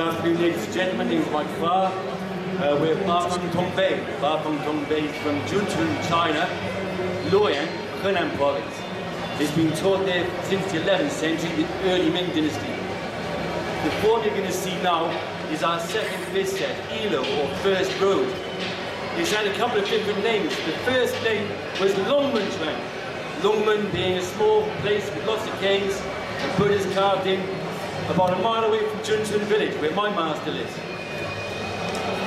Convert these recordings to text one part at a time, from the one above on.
Good afternoon, ladies and gentlemen. Name's Mike Farr. Uh, we're Ba Fang Tong Bei. Ba Fang Tong Bei is from Jun Tun, China, Luoyang, Henan province. It's been taught there since the 11th century, the early Ming dynasty. The form you're going to see now is our second set, Yi Lu, or First Road. It's had a couple of different names. The first name was Longmen Quan. Longmen being a small place with lots of caves and Buddhas carved in about a mile away from Jun Tun village, where my master lives.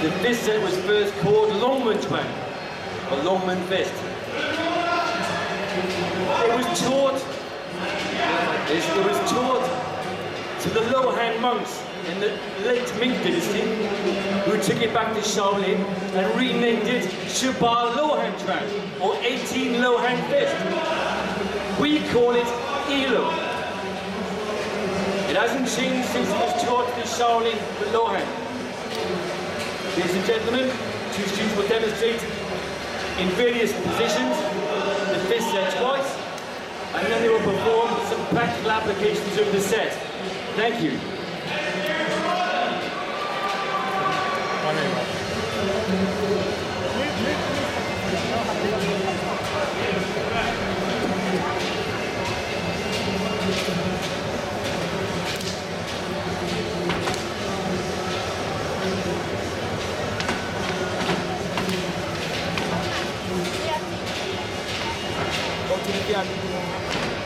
The fist set was first called Longmen Quan, or Longmen Fist. It was taught, it was taught to the Lohan monks in the late Ming dynasty, who took it back to Shaolin and renamed it Shuba Lohan Chuan, or 18 Lohan Fist. We call it Yi Lu since he was taught the Shaolin beforehand. Ladies and gentlemen, two students will demonstrate in various positions the fist set twice, and then they will perform some practical applications of the set. Thank you. My name, geldi.